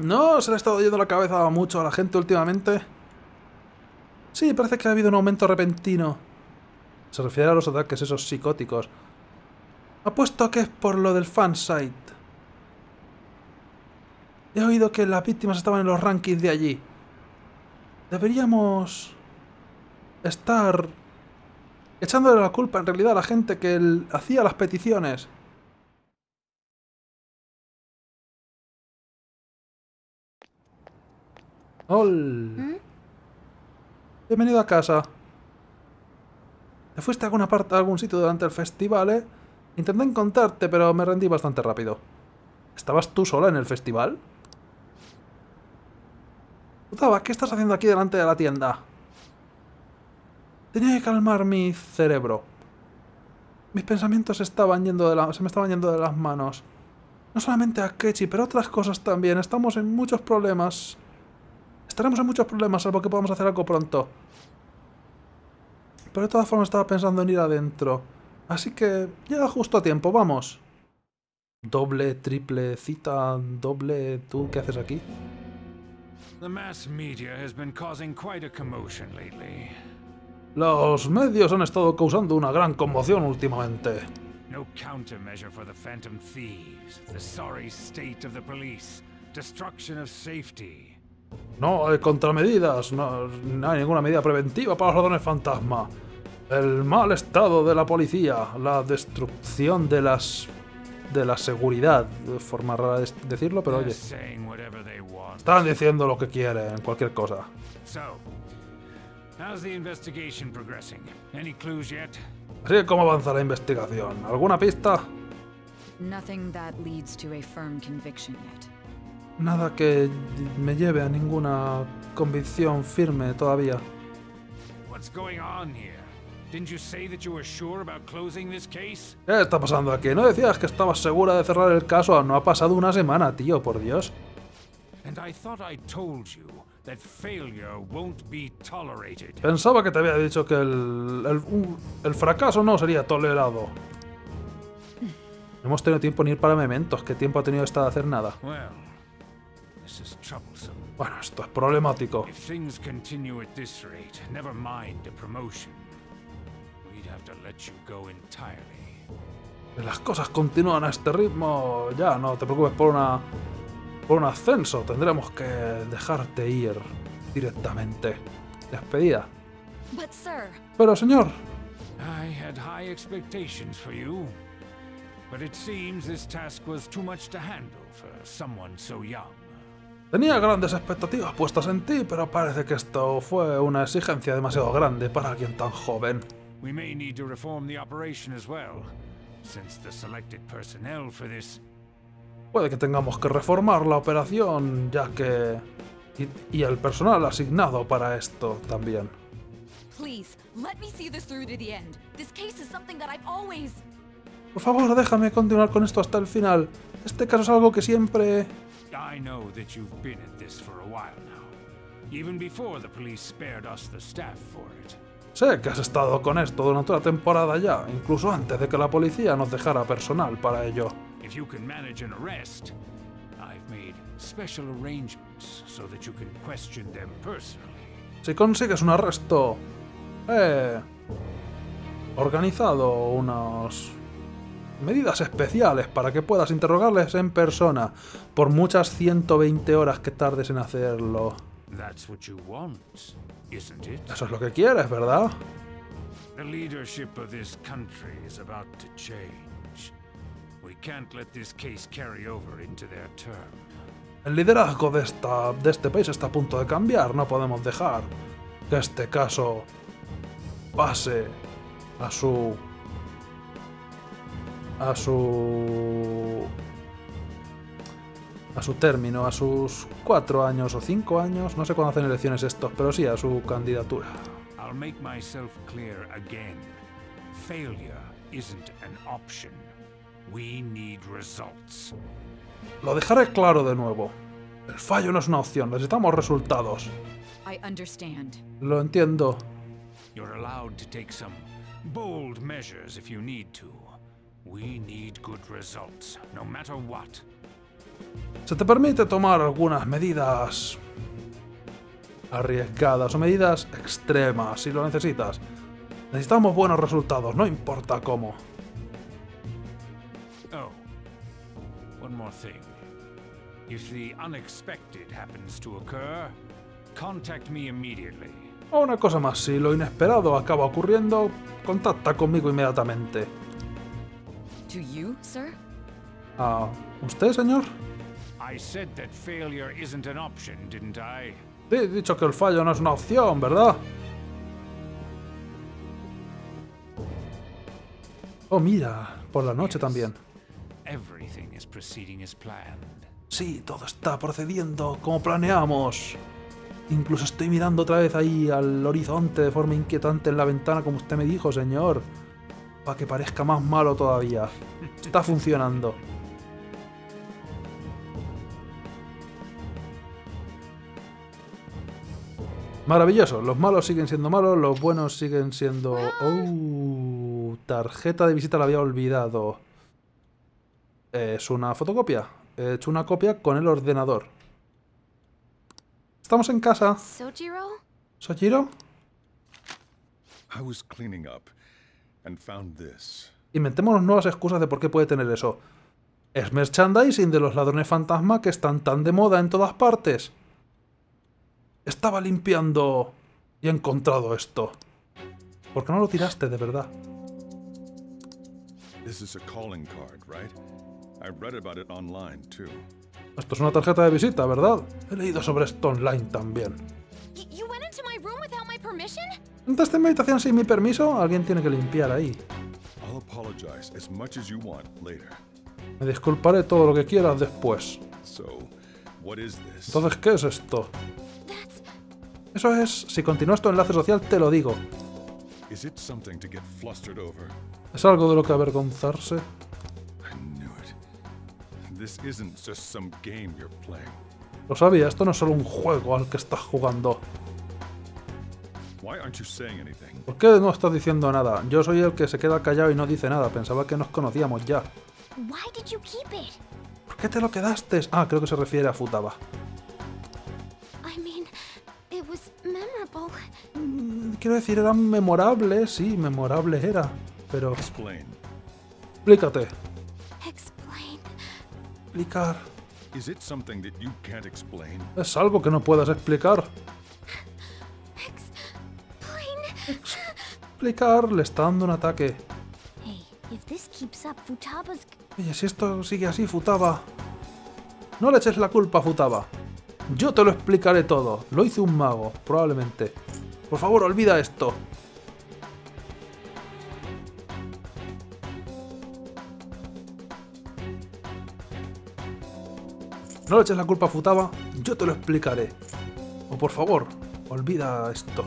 No, se le ha estado yendo la cabeza mucho a la gente últimamente. Sí, parece que ha habido un aumento repentino. Se refiere a los ataques esos psicóticos. Apuesto que es por lo del fansite. He oído que las víctimas estaban en los rankings de allí. Deberíamos estar echándole la culpa en realidad a la gente que hacía las peticiones. ¡Hol! Bienvenido a casa. ¿Te fuiste a alguna parte, a algún sitio durante el festival, eh? Intenté encontrarte, pero me rendí bastante rápido. ¿Estabas tú sola en el festival? Utaba, ¿qué estás haciendo aquí delante de la tienda? Tenía que calmar mi cerebro. Mis pensamientos estaban yendo de la, se me estaban yendo de las manos. No solamente a Kechi, pero otras cosas también. Estamos en muchos problemas. Estaremos en muchos problemas, salvo que podamos hacer algo pronto. Pero de todas formas estaba pensando en ir adentro. Así que llega justo a tiempo, vamos. Doble, triple, cita, doble... ¿Tú qué haces aquí? Los medios han estado causando una gran conmoción últimamente. No countermeasure for the Phantom Thieves, the sorry state of the police, destruction of safety. No hay contramedidas, no, no hay ninguna medida preventiva para los ladrones fantasma. El mal estado de la policía, la destrucción de las de la seguridad, de forma rara de decirlo, pero oye, están diciendo lo que quieren, cualquier cosa. So, how's the investigation progressing? Any clues yet? Así que, ¿cómo avanza la investigación? ¿Alguna pista? Nothing that leads to a firm conviction yet. Nada que me lleve a ninguna convicción firme todavía. ¿Qué está pasando aquí? ¿No decías que estabas segura de cerrar el caso? No ha pasado una semana, tío, por Dios. Pensaba que te había dicho que el, el, el fracaso no sería tolerado. No hemos tenido tiempo ni ir para mementos. ¿Qué tiempo ha tenido esta de hacer nada? Troublesome. Bueno, esto es problemático. If things continue at this rate, never mind a promotion. We'd have to let you go entirely. Si las cosas continúan a este ritmo, ya no te preocupes por una por un ascenso. Tendremos que dejarte ir directamente. Despedida. But, sir, Pero señor, I had high expectations for you, but it seems this task was too much to handle for someone so young. Tenía grandes expectativas puestas en ti, pero parece que esto fue una exigencia demasiado grande para alguien tan joven. We may need to reform the operation as well, since the selected personnel for this Puede que tengamos que reformar la operación, ya que... Y, y el personal asignado para esto también. please, let me see this through to the end. This case is something that I've always. Por favor, déjame continuar con esto hasta el final. Este caso es algo que siempre... I know that you've been at this for a while now, even before the police spared us the staff for it. Sé que has estado con esto durante una temporada ya, incluso antes de que la policía nos dejara personal para ello. If you can manage an arrest, I've made special arrangements so that you can question them personally. Si consigues un arresto... He organizado unas medidas especiales para que puedas interrogarles en persona por muchas 120 horas que tardes en hacerlo. That's what you want, isn't it? Eso es lo que quieres, ¿verdad? The leadership of this country is about to change. We can't let this case carry over into their term. El liderazgo de, esta, de este país está a punto de cambiar. No podemos dejar que este caso pase a su... a su... a su término, a sus cuatro años o cinco años, no sé cuándo hacen elecciones estos, pero sí a su candidatura. I'll make myself clear again. Failure isn't an option. We need results. Lo dejaré claro de nuevo. El fallo no es una opción, necesitamos resultados. I understand. Lo entiendo. You're allowed to take some bold measures if you need to. We need good results, no matter what. se te permite tomar algunas medidas arriesgadas o medidas extremas si lo necesitas. Necesitamos buenos resultados, no importa cómo. Oh, one more thing. If the unexpected happens to occur, contact me immediately. Una cosa más, si lo inesperado acaba ocurriendo, contacta conmigo inmediatamente. To you, sir? ¿A usted, señor? I said that failure isn't an option, didn't I? Sí, he dicho que el fallo no es una opción, ¿verdad? Oh, mira, por la noche también. Everything is proceeding as planned. Sí, todo está procediendo como planeamos. Incluso estoy mirando otra vez ahí al horizonte de forma inquietante en la ventana, como usted me dijo, señor. Para que parezca más malo todavía. Está funcionando. Maravilloso. Los malos siguen siendo malos, los buenos siguen siendo... ¡Oh! Tarjeta de visita la había olvidado. Es una fotocopia. He hecho una copia con el ordenador. Estamos en casa. Sojiro? ¿Sojiro? I was cleaning up. Inventémonos nuevas excusas de por qué puede tener eso. Es merchandising de los ladrones fantasma que están tan de moda en todas partes. Estaba limpiando y he encontrado esto. ¿Por qué no lo tiraste de verdad? This is a calling card, right? I read about it online too. Esto es una tarjeta de visita, ¿verdad? He leído sobre esto online también. Y- ¿Entraste en mi habitación sin mi permiso? Alguien tiene que limpiar ahí. I'll apologize as much as you want later. Me disculparé todo lo que quieras después. So, what is this? Entonces, ¿qué es esto? Eso es, si continúas tu enlace social te lo digo. Is it something to get flustered over? ¿Es algo de lo que avergonzarse? I knew it. This isn't just some game you're playing. Lo sabía, esto no es solo un juego al que estás jugando. ¿Por qué no estás diciendo nada? Yo soy el que se queda callado y no dice nada. Pensaba que nos conocíamos ya. Why did you keep it? ¿Por qué te lo quedaste? Ah, creo que se refiere a Futaba. Mm, Quiero decir, era memorable, sí, memorable era. Pero explícate. Explain. Explicar. Es algo que no puedas explicar. Explain. Explicar, le está dando un ataque. Oye, si esto sigue así, Futaba. No le eches la culpa a Futaba. Yo te lo explicaré todo. Lo hizo un mago, probablemente. Por favor, olvida esto. No le eches la culpa a Futaba, yo te lo explicaré. O por favor, olvida esto.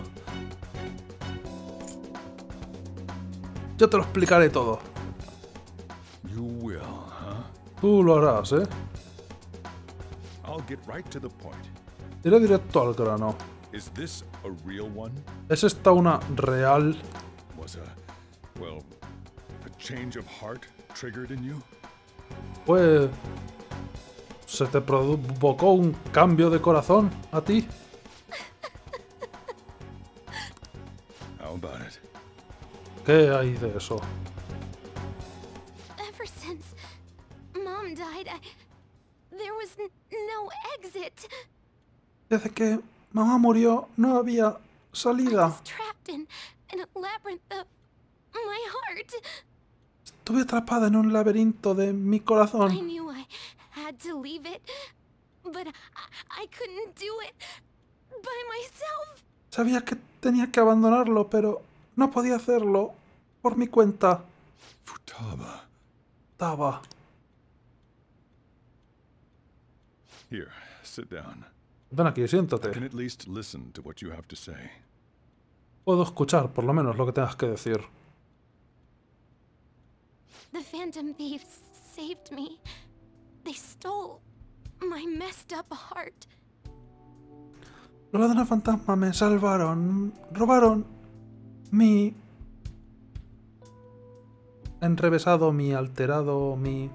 Yo te lo explicaré todo. Tú lo harás, ¿eh? I'll get right to the point. Iré directo al grano. ¿Es esta una real? Was a, well, a change of heart triggered in you? Pues... ¿Se te provocó un cambio de corazón a ti? How about it? ¿Qué hay de eso? Ever since Mom died, I... There was n- no exit. Desde que mamá murió no había I salida. was trapped in, in a labyrinth of my heart. Estuve atrapada en un laberinto de mi I corazón. knew I had to leave it, but I, I couldn't do it by myself. Sabía que tenía que abandonarlo, pero no podía hacerlo por mi cuenta. Futaba. Estaba. Here, sit down. Ven aquí, I can siéntate. at least listen to what you have to say. Puedo escuchar por lo menos lo que tengas que decir. The Phantom Thieves saved me. They stole my messed up heart. Los ladrones fantasma me salvaron. Robaron mi... Enrevesado, mi alterado, mi...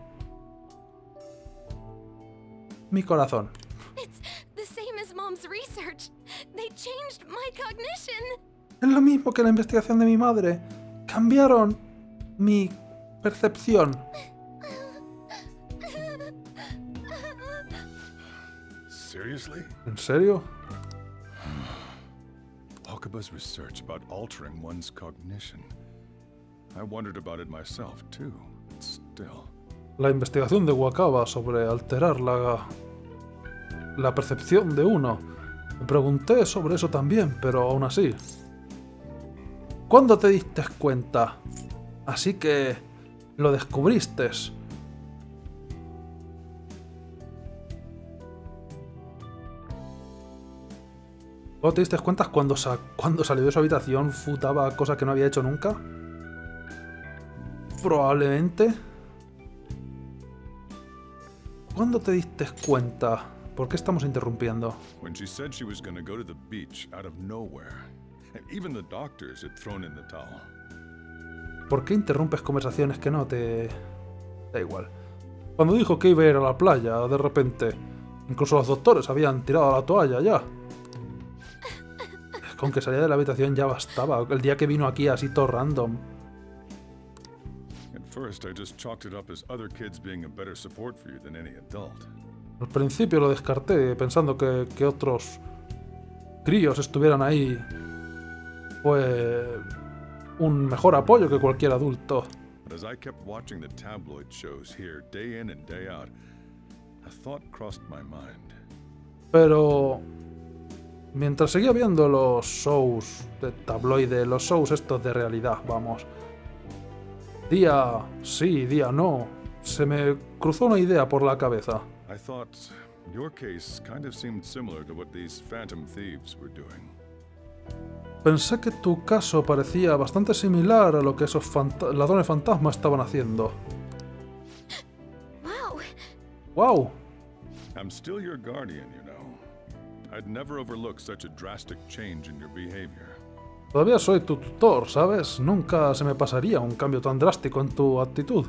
mi corazón. It's the same as Mom's research. They changed my cognition. Es lo mismo que la investigación de mi madre. Cambiaron mi percepción. Seriously? ¿En serio? Research about altering one's cognition. I wondered about it myself, too. Still. La investigación de Wakaba sobre alterar la, la percepción de uno. Me pregunté sobre eso también, pero aún así. ¿Cuándo te diste cuenta? Así que lo descubriste. ¿Cuándo te diste cuenta cuando, sa- cuando salió de su habitación futaba cosas que no había hecho nunca? Probablemente. ¿Cuándo te diste cuenta? ¿Por qué estamos interrumpiendo? When she said she was going to go to the beach out of nowhere. And even the doctors had thrown in the towel. ¿Por qué interrumpes conversaciones que no te... Da igual. Cuando dijo que iba a ir a la playa, de repente, incluso los doctores habían tirado la toalla ya. Con que salía de la habitación ya bastaba. El día que vino aquí así todo random. Al principio lo descarté pensando que, que otros críos estuvieran ahí. Fue un mejor apoyo que cualquier adulto. As I kept watching the tabloid shows here day in and day out, a thought crossed my mind. Pero mientras seguía viendo los shows de tabloide, los shows estos de realidad, vamos. Día sí, día no. Se me cruzó una idea por la cabeza. I thought your case kind of seemed similar to what these phantom thieves were doing. Pensé que tu caso parecía bastante similar a lo que esos ladrones fantasmas estaban haciendo. Wow. ¡Wow! I'm still your guardian, you know. I'd never overlook such a drastic change in your behavior. Todavía soy tu tutor, ¿sabes? Nunca se me pasaría un cambio tan drástico en tu actitud.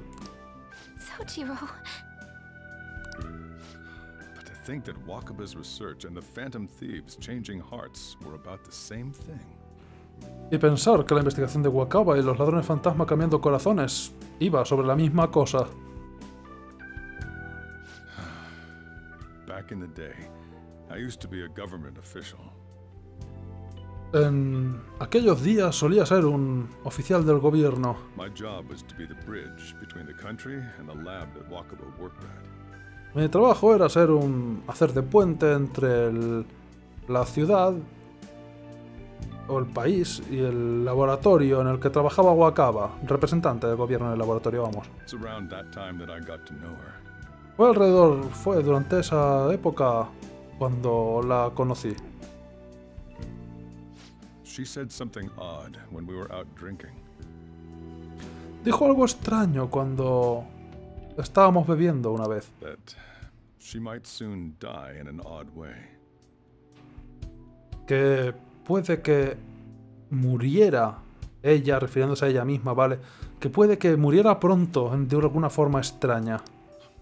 Sojiro. But to think that Wakaba's research and the phantom thieves changing hearts were about the same thing. Y pensar que la investigación de Wakaba y los ladrones fantasma cambiando corazones iba sobre la misma cosa. Back in the day, I used to be a government official. En aquellos días solía ser un oficial del gobierno. My job was to be the bridge between the country and the lab that Wakaba worked at. Mi trabajo era ser un hacer de puente entre el- la ciudad o el país y el laboratorio en el que trabajaba Wakaba, representante del gobierno en el laboratorio, vamos. Fue alrededor, fue durante esa época cuando la conocí. She said something odd when we were out drinking. Dijo algo extraño cuando estábamos bebiendo una vez. that she might soon die in an odd way. que puede que muriera ella, refiriéndose a ella misma, ¿vale? Que puede que muriera pronto de alguna forma extraña.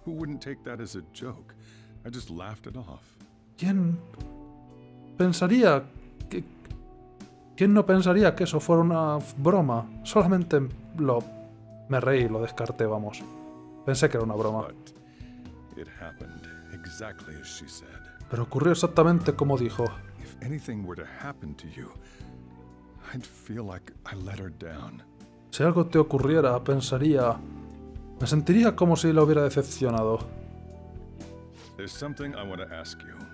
Who wouldn't take that as a joke? I just laughed it off. ¿Quién pensaría que... ¿Quién no pensaría que eso fuera una broma? Solamente lo... Me reí, lo descarté, vamos. Pensé que era una broma. Pero ocurrió exactamente como dijo. Si algo te ocurriera, pensaría... Me sentiría como si la hubiera decepcionado. There's something I want to ask you.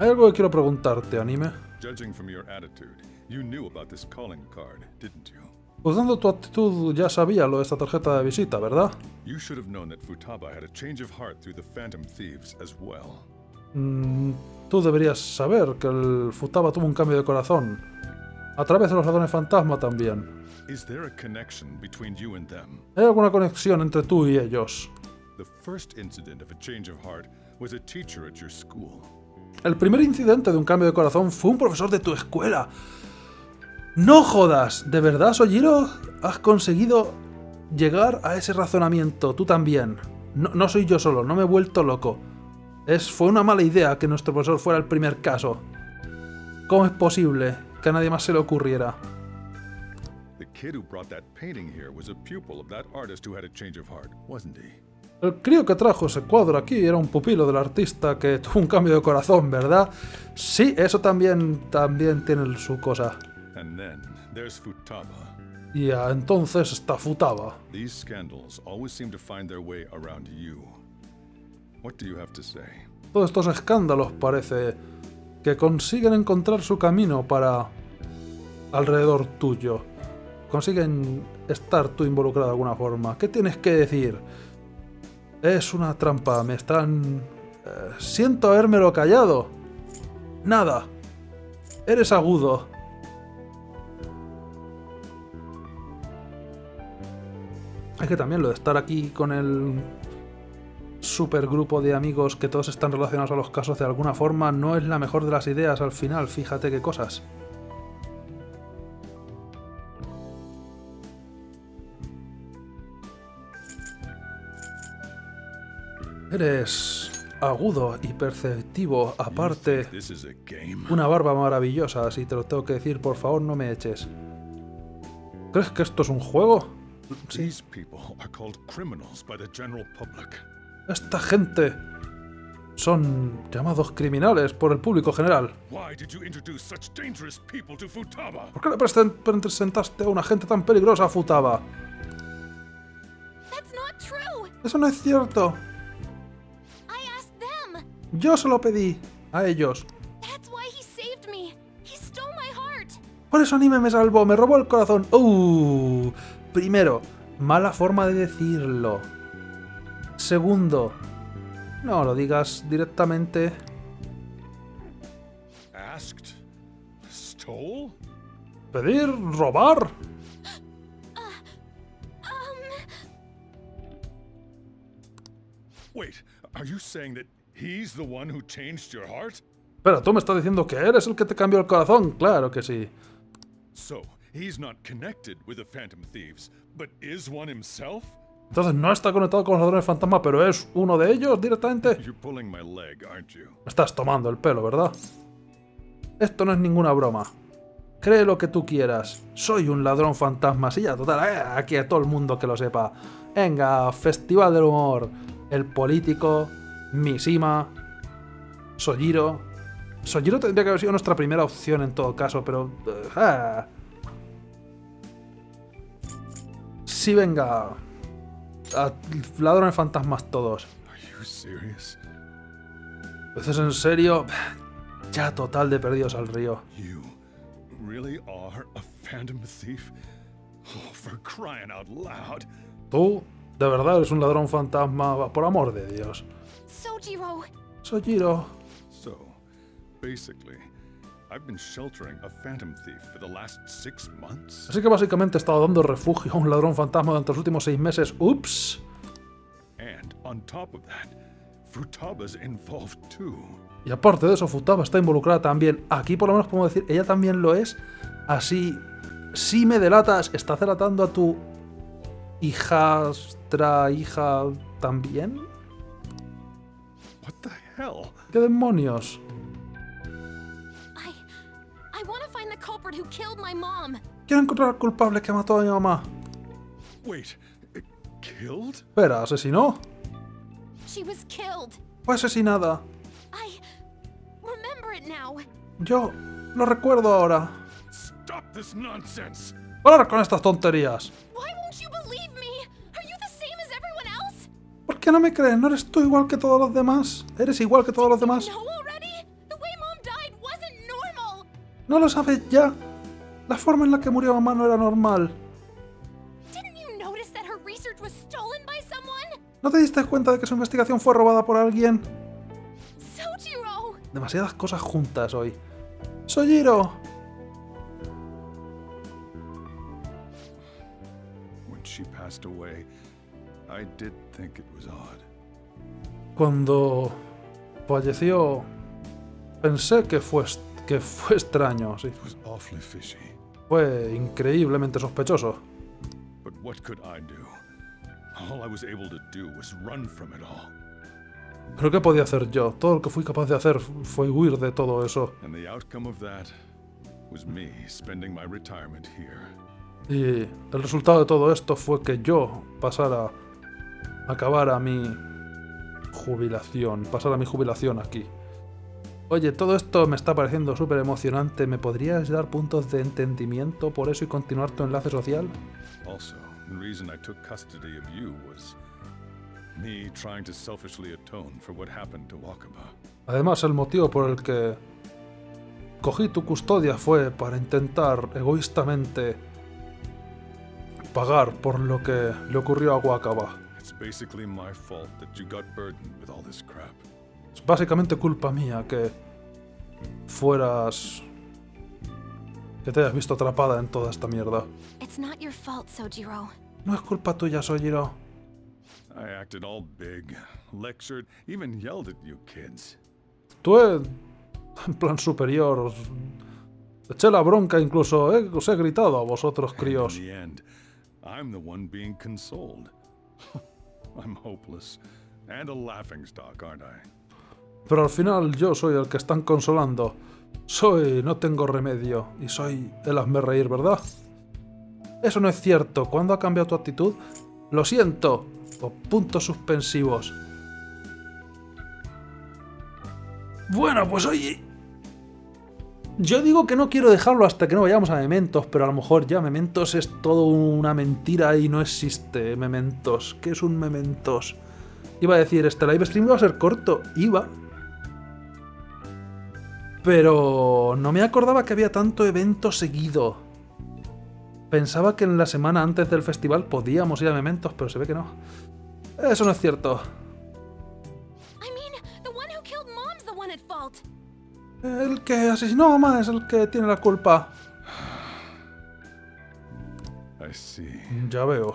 Hay algo que quiero preguntarte, anime. Judging from your attitude, you knew about this calling card, didn't you? Juzgando tu actitud, ya sabía lo de esta tarjeta de visita, ¿verdad? You should have known that Futaba had a change of heart through the Phantom Thieves as well. Mm, tú deberías saber que el Futaba tuvo un cambio de corazón. A través de los ladrones fantasma también. Is there a connection between you and them? ¿Hay alguna conexión entre tú y ellos? The first incident of a change of heart was a teacher at your school. El primer incidente de un cambio de corazón fue un profesor de tu escuela. ¡No jodas! ¿De verdad, Sojiro? ¿Has conseguido llegar a ese razonamiento? Tú también. No, soy yo solo, no me he vuelto loco. Es, fue una mala idea que nuestro profesor fuera el primer caso. ¿Cómo es posible que a nadie más se le ocurriera? The kid who brought that painting here was a pupil of that artist who had a change of heart, wasn't? El crío que trajo ese cuadro aquí era un pupilo del artista que tuvo un cambio de corazón, ¿verdad? Sí, eso también, también tiene su cosa. Y ah, entonces está Futaba. These scandals always seem to find their way around you. What do you have to say? Todos estos escándalos parece que consiguen encontrar su camino para alrededor tuyo. Consiguen estar tú involucrado de alguna forma. ¿Qué tienes que decir? Es una trampa, me están... eh, siento habérmelo callado. Nada. Eres agudo. Es que también lo de estar aquí con el supergrupo de amigos que todos están relacionados a los casos de alguna forma no es la mejor de las ideas al final, fíjate qué cosas. Eres agudo y perceptivo, aparte This is a game. una barba maravillosa, si te lo tengo que decir, por favor no me eches. ¿Crees que esto es un juego? Sí. These people are called criminals by the general public. Esta gente son llamados criminales por el público general. Why did you introduce such dangerous people to Futaba? ¿Por qué le presen- presentaste a una gente tan peligrosa a Futaba? That's not true! Eso no es cierto. Yo se lo pedí a ellos. That's why he saved me! He stole my heart! Por eso Anime me salvó, me robó el corazón. Uh, primero, mala forma de decirlo. Segundo, no lo digas directamente. Asked? Stole? Pedir, robar. Um, Wait, are you saying that he's the one who changed your heart? Pero tú me estás diciendo que eres el que te cambió el corazón. Claro que sí. So, he's not connected with the Phantom Thieves, but is one himself? Entonces no está conectado con los ladrones fantasma, pero es uno de ellos directamente. Leg? Me estás tomando el pelo, ¿verdad? Esto no es ninguna broma. Cree lo que tú quieras. Soy un ladrón fantasma. Sí, ya, total. eh, aquí a todo el mundo que lo sepa. Venga, Festival del Humor. El político. Mishima. Sojiro. Sojiro tendría que haber sido nuestra primera opción en todo caso, pero... eh, ah. Sí, venga. A- ladrones fantasmas todos. Are you serious? ¿Eso es en serio? Ya total de perdidos al río. You really are a Phantom Thief? Oh, for crying out loud. Tú, de verdad, eres un ladrón fantasma, por amor de Dios. Sojiro! Sojiro, So, basically, I've been sheltering a Phantom Thief for the last six months? así que básicamente he estado dando refugio a un ladrón fantasma durante los últimos seis meses. ¡Ups! And on top of that, Futaba's involved too. Y aparte de eso, Futaba está involucrada también. Aquí por lo menos podemos decir, ella también lo es. Así, si me delatas, ¿estás delatando a tu hijastra, hija también? What the hell? ¿Qué demonios? I. I want to find the culprit who killed my mom! Quiero encontrar al culpable que mató a mi mamá. Wait, uh, killed? Espera, ¿asesinó? She was killed! Fue asesinada. I. remember it now! Yo lo recuerdo ahora. Stop this nonsense! Parar con estas tonterías. Why qué no me crees? ¿No eres tú igual que todos los demás? ¿Eres igual que todos los demás? No lo sabes ya? La forma en la que murió mamá no era normal. ¿No te diste cuenta de que su investigación fue robada por alguien? Sojiro! Demasiadas cosas juntas hoy. Sojiro. When she passed away, I did think it was odd. Cuando falleció, pensé que fue, que fue extraño, sí. Fue increíblemente sospechoso. But what could I do? All I was able to do was run from it all. ¿Pero qué podía hacer yo? Todo lo que fui capaz de hacer fue huir de todo eso. And the outcome of that was me spending my retirement here. Y el resultado de todo esto fue que yo pasara, acabara mi jubilación, pasara mi jubilación aquí. Oye, todo esto me está pareciendo súper emocionante. ¿Me podrías dar puntos de entendimiento por eso y continuar tu enlace social? Also, the reason I took custody of you was me trying to selfishly atone for what happened to Wakaba. Además, el motivo por el que cogí tu custodia fue para intentar egoístamente pagar por lo que le ocurrió a Wakaba. It's basically my fault that you got burdened with all this crap. Es básicamente culpa mía que fueras... que te hayas visto atrapada en toda esta mierda. It's not your fault, Sojiro. No es culpa tuya, Sojiro. I acted all big, lectured, even yelled at you kids. Tú, en plan superior, os eché la bronca incluso, eh, os he gritado a vosotros, críos. I'm the one being consoled. I'm hopeless. And a laughingstock, aren't I? Pero al final yo soy el que están consolando. Soy, no tengo remedio, y soy el hazme reír, ¿verdad? Eso no es cierto. ¿Cuándo ha cambiado tu actitud? Lo siento. O puntos suspensivos. Bueno, pues oye. Yo digo que no quiero dejarlo hasta que no vayamos a Mementos, pero a lo mejor ya Mementos es todo una mentira y no existe Mementos. ¿Qué es un Mementos? Iba a decir, este live stream iba a ser corto. Iba. Pero no me acordaba que había tanto evento seguido. Pensaba que en la semana antes del festival podíamos ir a Mementos, pero se ve que no. Eso no es cierto. El que asesinó a mamá es el que tiene la culpa. See. Ya veo.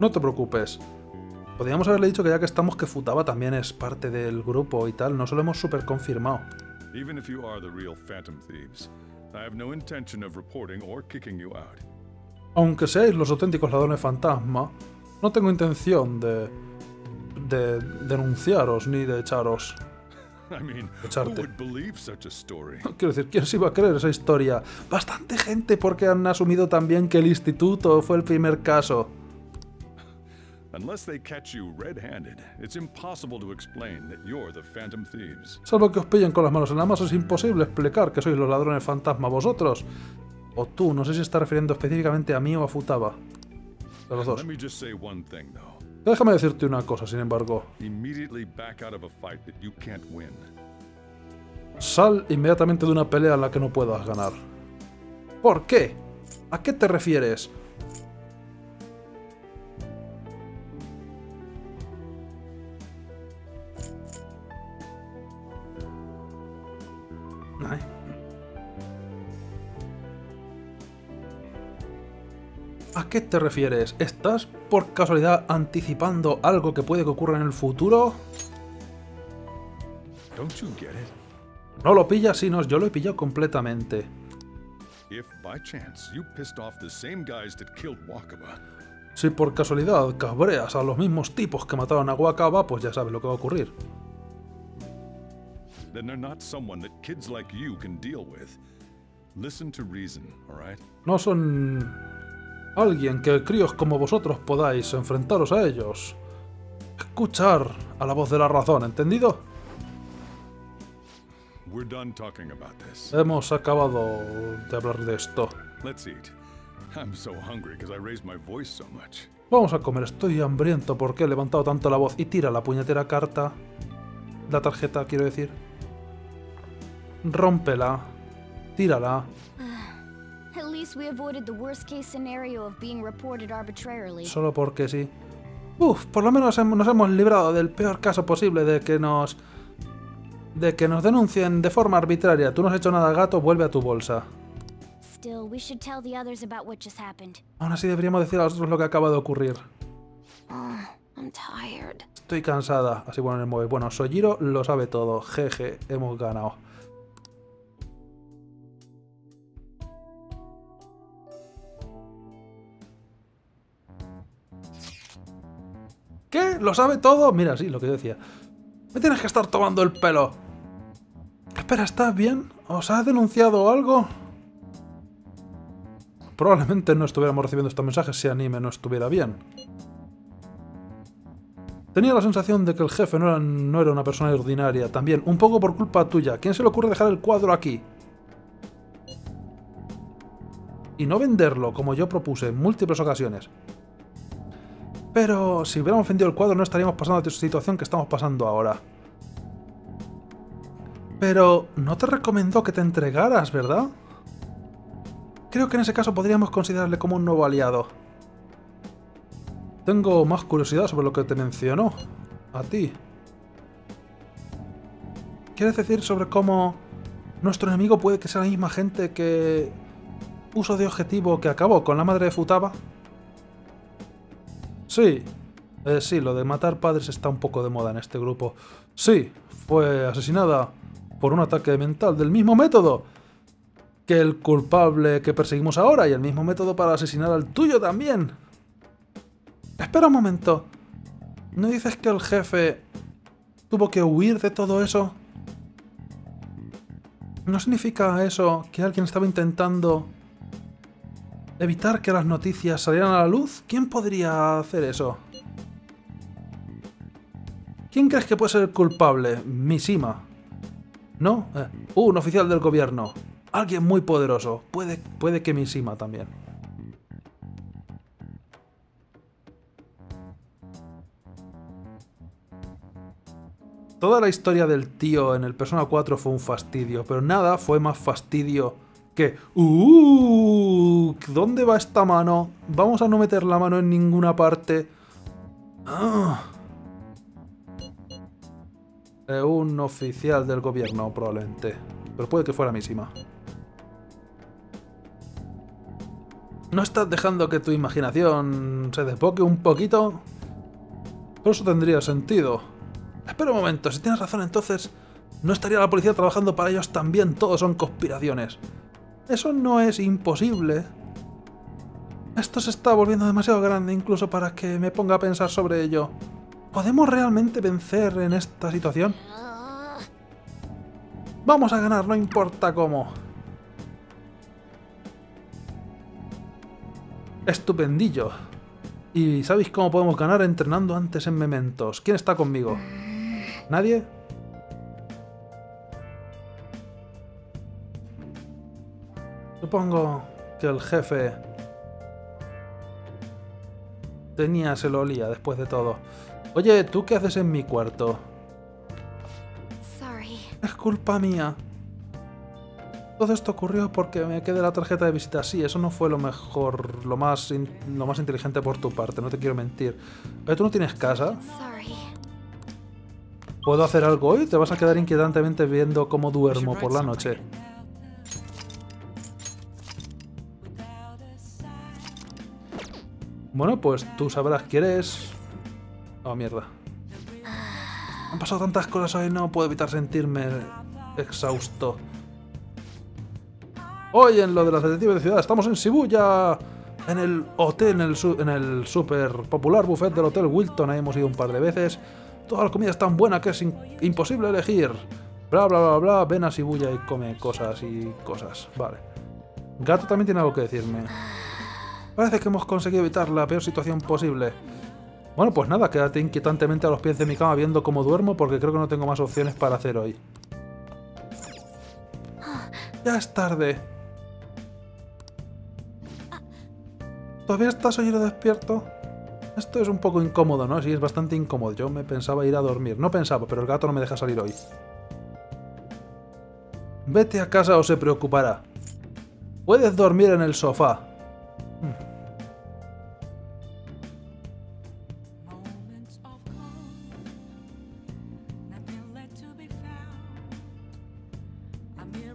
No te preocupes. Podríamos haberle dicho que ya que estamos que Futaba también es parte del grupo y tal, no se lo hemos super confirmado. Even if you are the real Phantom Thieves, I have no intention of reporting or kicking you out. Aunque seáis los auténticos ladrones fantasma, no tengo intención de. De denunciaros ni de echaros. I mean, who Echarte. would believe such a story? Quiero decir, ¿quién se iba a creer esa historia? Bastante gente porque han asumido también que el instituto fue el primer caso. Salvo que os pillen con las manos en la masa, es imposible explicar que sois los ladrones fantasma vosotros. O tú, no sé si está refiriendo específicamente a mí o a Futaba. A los dos. Déjame decirte una cosa, sin embargo. Sal inmediatamente de una pelea en la que no puedas ganar. ¿Por qué? ¿A qué te refieres? ¿A qué te refieres? ¿Estás por casualidad anticipando algo que puede que ocurra en el futuro? No lo pillas, sino yo lo he pillado completamente. If by chance you pissed off the same guys that killed Wakaba, Si por casualidad cabreas a los mismos tipos que mataron a Wakaba, pues ya sabes lo que va a ocurrir. then they're not someone that kids like you can deal with. Listen to reason, alright? No son alguien que críos como vosotros podáis enfrentaros a ellos. Escuchar a la voz de la razón, ¿entendido? Hemos acabado de hablar de esto. Vamos a comer, estoy hambriento porque he levantado tanto la voz y tira la puñetera carta. La tarjeta, quiero decir. Rómpela. Tírala. Solo porque sí. Uf, por lo menos nos hemos librado del peor caso posible de que nos... De que nos denuncien de forma arbitraria. Tú no has hecho nada, gato, vuelve a tu bolsa. Still, we should tell the others about what just happened. Aún así deberíamos decir a los otros lo que acaba de ocurrir. I'm tired. Estoy cansada. Así bueno en el móvil. Bueno, Sojiro lo sabe todo. Jeje, hemos ganado. ¿Qué? ¿Lo sabe todo? Mira, sí, lo que yo decía. Me tienes que estar tomando el pelo. Espera, ¿estás bien? ¿Os has denunciado algo? Probablemente no estuviéramos recibiendo estos mensajes si Anime no estuviera bien. Tenía la sensación de que el jefe no era, no era una persona ordinaria. También, un poco por culpa tuya. ¿Quién se le ocurre dejar el cuadro aquí? Y no venderlo, como yo propuse en múltiples ocasiones. Pero si hubiéramos vendido el cuadro no estaríamos pasando la situación que estamos pasando ahora. Pero no te recomendó que te entregaras, ¿verdad? Creo que en ese caso podríamos considerarle como un nuevo aliado. Tengo más curiosidad sobre lo que te mencionó. A ti. ¿Quieres decir sobre cómo nuestro enemigo puede que sea la misma gente que uso de objetivo que acabó con la madre de Futaba? Sí. Eh, sí, lo de matar padres está un poco de moda en este grupo. Sí, fue asesinada por un ataque mental del mismo método que el culpable que perseguimos ahora y el mismo método para asesinar al tuyo también. Espera un momento. ¿No dices que el jefe tuvo que huir de todo eso? ¿No significa eso que alguien estaba intentando evitar que las noticias salieran a la luz? ¿Quién podría hacer eso? ¿Quién crees que puede ser culpable? Misima. ¿No? Eh, un oficial del gobierno. Alguien muy poderoso. Puede, puede que Misima también. Toda la historia del tío en el Persona 4 fue un fastidio, pero nada fue más fastidio que... ¡Uh! ¿Dónde va esta mano? Vamos a no meter la mano en ninguna parte. Ah. Eh, un oficial del gobierno, probablemente. Pero puede que fuera misima. ¿No estás dejando que tu imaginación se desboque un poquito? Pero eso tendría sentido. Espera un momento, si tienes razón entonces... ¿No estaría la policía trabajando para ellos también? Todos son conspiraciones. Eso no es imposible. Esto se está volviendo demasiado grande incluso para que me ponga a pensar sobre ello. ¿Podemos realmente vencer en esta situación? Vamos a ganar, no importa cómo. Estupendillo. ¿Y sabéis cómo podemos ganar entrenando antes en Mementos? ¿Quién está conmigo? ¿Nadie? Supongo que el jefe tenía, se lo olía después de todo. Oye, ¿tú qué haces en mi cuarto? Sorry. Es culpa mía. Todo esto ocurrió porque me quedé la tarjeta de visita. Sí, eso no fue lo mejor, lo más, in- lo más inteligente por tu parte, no te quiero mentir. Pero tú no tienes casa. Sorry. ¿Puedo hacer algo hoy? ¿Te vas a quedar inquietantemente viendo cómo duermo por la noche? Bueno, pues tú sabrás, ¿quieres...? Oh, mierda. Han pasado tantas cosas hoy, no puedo evitar sentirme exhausto. Hoy en lo de las detectives de ciudad, estamos en Shibuya, en el hotel, en el, super popular buffet del Hotel Wilton, ahí hemos ido un par de veces. Toda la comida es tan buena que es imposible elegir. Bla, bla, bla, bla, ven a Shibuya y come cosas y cosas. Vale. Gato también tiene algo que decirme. Parece que hemos conseguido evitar la peor situación posible. Bueno, pues nada, quédate inquietantemente a los pies de mi cama viendo cómo duermo porque creo que no tengo más opciones para hacer hoy. Ya es tarde. ¿Todavía estás oído despierto? Esto es un poco incómodo, ¿no? Sí, es bastante incómodo. Yo me pensaba ir a dormir. No pensaba, pero el gato no me deja salir hoy. Vete a casa o se preocupará. Puedes dormir en el sofá.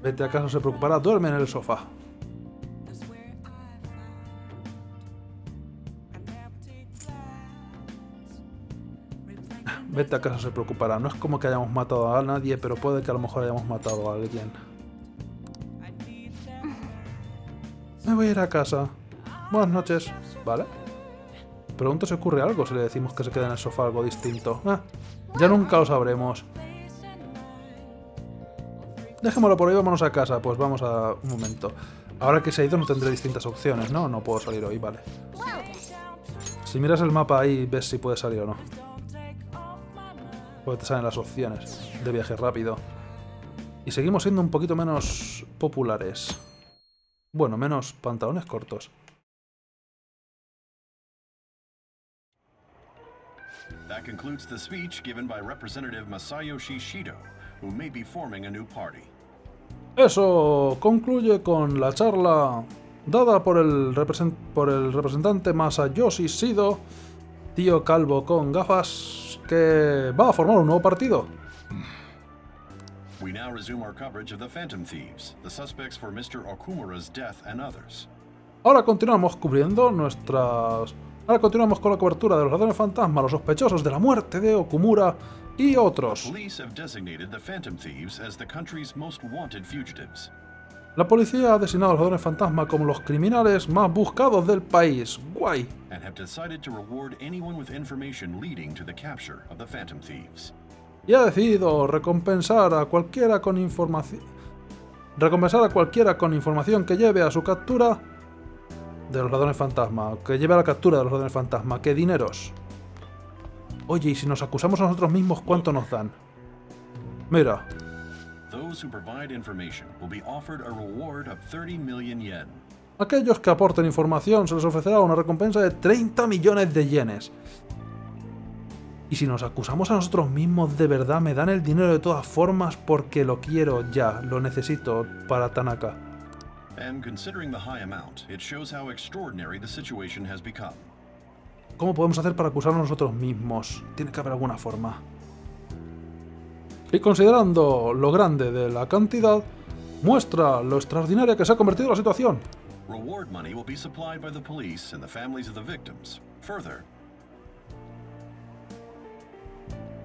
Vete a casa o se preocupará. Duerme en el sofá. Vete a casa o se preocupará. No es como que hayamos matado a nadie, pero puede que a lo mejor hayamos matado a alguien. Me voy a ir a casa. Buenas noches. Vale. pregunto si ocurre algo si le decimos que se quede en el sofá algo distinto. Ah, ya nunca lo sabremos. Dejémoslo por ahí, vámonos a casa. Pues vamos a... Un momento. Ahora que se ha ido no tendré distintas opciones, ¿no? No puedo salir hoy, vale. Si miras el mapa ahí, ves si puedes salir o no. Porque te salen las opciones de viaje rápido. Y seguimos siendo un poquito menos populares. Bueno, menos pantalones cortos. That concludes the speech given by Representative Masayoshi Shido, who may be forming a new party. Eso concluye con la charla dada por el, represent- por el representante Masayoshi Shido, tío calvo con gafas, que va a formar un nuevo partido. We now resume our coverage of the Phantom Thieves, the suspects for Mr. Okumura's death and others. Ahora continuamos cubriendo nuestras... Ahora continuamos con la cobertura de los ladrones fantasma, los sospechosos de la muerte de Okumura y otros. La policía ha designado a los ladrones fantasma como los criminales más buscados del país. Guay. and have decided to reward anyone with information leading to the capture of the Phantom Thieves. Y ha decidido recompensar a cualquiera con información... Recompensar a cualquiera con información que lleve a su captura de los ladrones fantasma. Que lleve a la captura de los ladrones fantasma. ¿Qué dineros? Oye, y si nos acusamos a nosotros mismos, ¿cuánto nos dan? Mira, Those who provide information will be offered a reward of 30 million yen. aquellos que aporten información se les ofrecerá una recompensa de 30 millones de yenes. Y si nos acusamos a nosotros mismos, de verdad me dan el dinero de todas formas porque lo quiero ya, lo necesito para Tanaka. And considering the high amount, it shows how extraordinary the situation has become. ¿Cómo podemos hacer para acusarnos nosotros mismos? Tiene que haber alguna forma. Y considerando lo grande de la cantidad, muestra lo extraordinaria que se ha convertido la situación.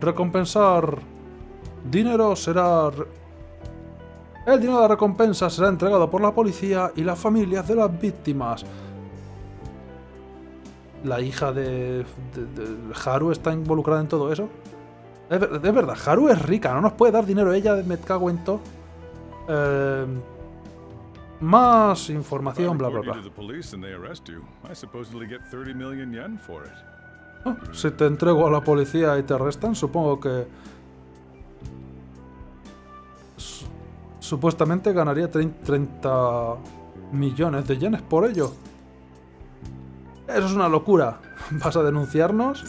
Recompensar dinero será... El dinero de la recompensa será entregado por la policía y las familias de las víctimas. ¿La hija de, de- de Haru está involucrada en todo eso? Es, ver- es verdad, Haru es rica, no nos puede dar dinero ella, me cago en todo. Eh, más información, bla bla bla. you to the police and they arrest you, I supposedly get 30 million yen for it. Ah, Si te entrego a la policía y te arrestan, supongo que... Su- Supuestamente ganaría trein- 30 millones de yenes por ello. Eso es una locura. ¿Vas a denunciarnos?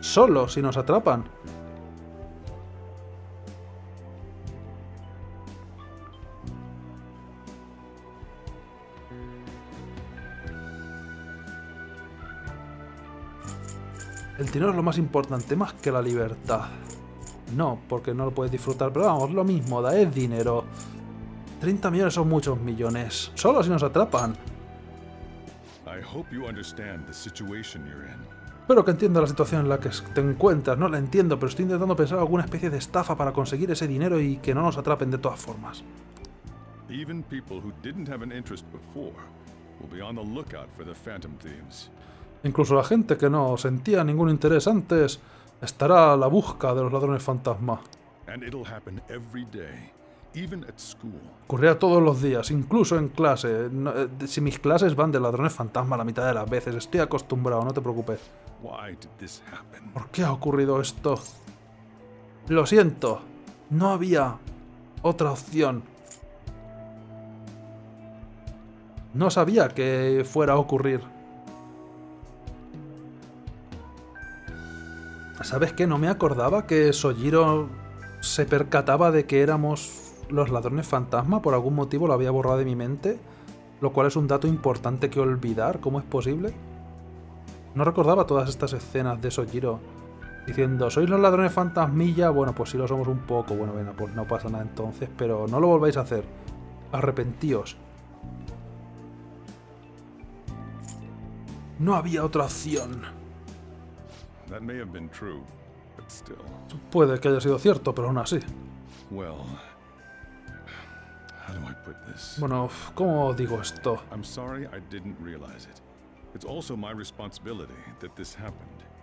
Solo si nos atrapan. El dinero es lo más importante, más que la libertad. No, porque no lo puedes disfrutar, pero vamos, lo mismo, da es dinero. 30 millones son muchos millones, solo si nos atrapan. Espero que entienda la situación en la que te encuentras, no la entiendo, pero estoy intentando pensar alguna especie de estafa para conseguir ese dinero y que no nos atrapen de todas formas. Even people who didn't have an interest before will be on the lookout for the Phantom Thieves. Incluso la gente que no sentía ningún interés antes estará a la busca de los ladrones fantasma. And it'll happen every day, Ocurrirá todos los días, incluso en clase. No, eh, si mis clases van de ladrones fantasma la mitad de las veces, estoy acostumbrado, no te preocupes. ¿Por qué ha ocurrido esto? Lo siento, no había otra opción. No sabía que fuera a ocurrir. ¿Sabes qué? No me acordaba que Sojiro se percataba de que éramos los ladrones fantasma. Por algún motivo lo había borrado de mi mente. Lo cual es un dato importante que olvidar. ¿Cómo es posible? No recordaba todas estas escenas de Sojiro diciendo, ¿sois los ladrones fantasmilla? Bueno, pues sí lo somos un poco. Bueno, venga, pues no pasa nada entonces, pero no lo volváis a hacer. Arrepentíos. No había otra opción. Puede que haya sido cierto, pero aún así. Well, Bueno, ¿cómo digo esto?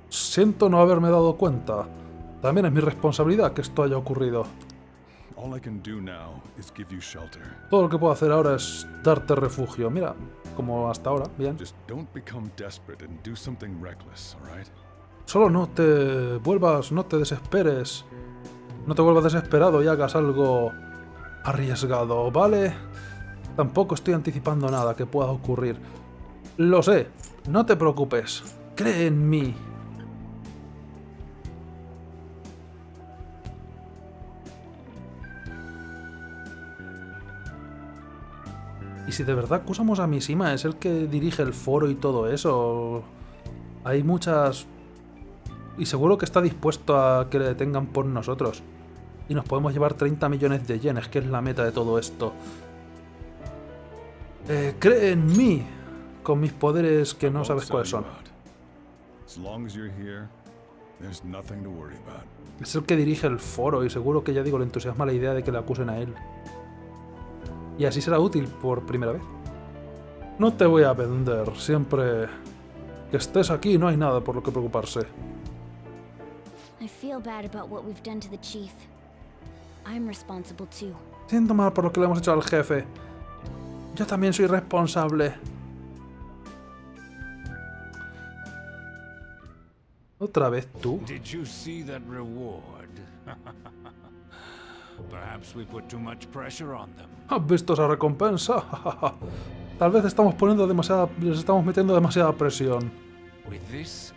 Siento no haberme dado cuenta. También es mi responsabilidad que esto haya ocurrido. Todo lo que puedo hacer ahora es darte refugio. Mira, como hasta ahora, bien. Solo no te vuelvas, no te desesperes. No te vuelvas desesperado y hagas algo arriesgado, ¿vale? Tampoco estoy anticipando nada que pueda ocurrir. Lo sé, no te preocupes. Cree en mí. Y si de verdad acusamos a Mishima, es el que dirige el foro y todo eso. Hay muchas... Y seguro que está dispuesto a que le detengan por nosotros. Y nos podemos llevar 30 millones de yenes, que es la meta de todo esto. Eh, cree en mí, con mis poderes que no sabes cuáles son. out. As long as you're here, there's nothing to worry about. Es el que dirige el foro y seguro que ya digo, le entusiasma la idea de que le acusen a él. Y así será útil por primera vez. No te voy a vender, siempre que estés aquí no hay nada por lo que preocuparse. I feel bad about what we've done to the chief. I'm responsible too. Siento mal por lo que le hemos hecho al jefe. Yo también soy responsable. ¿Otra vez tú? Did you see that reward? Perhaps we put too much pressure on them. ¿Has visto esa recompensa? Tal vez estamos poniendo demasiada... les estamos metiendo demasiada presión. With this,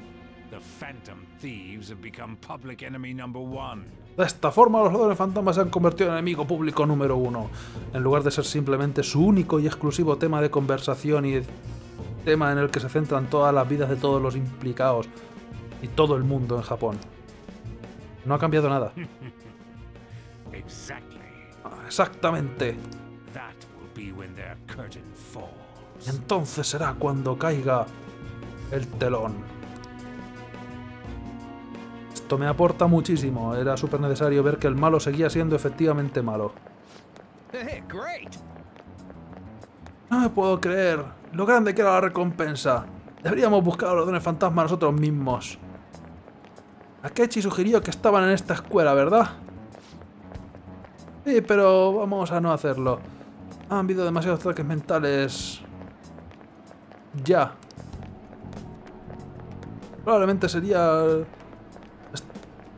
the Phantom Thieves have become public enemy number one. De esta forma, los ladrones fantasmas se han convertido en enemigo público número uno, en lugar de ser simplemente su único y exclusivo tema de conversación y tema en el que se centran todas las vidas de todos los implicados y todo el mundo en Japón. No ha cambiado nada. Exactamente. Entonces será cuando caiga el telón. Esto me aporta muchísimo. Era súper necesario ver que el malo seguía siendo efectivamente malo. No me puedo creer lo grande que era la recompensa. Deberíamos buscar a los dones fantasma nosotros mismos. Akechi sugirió que estaban en esta escuela, ¿verdad? Sí, pero vamos a no hacerlo. Han habido demasiados ataques mentales. Ya. Probablemente sería...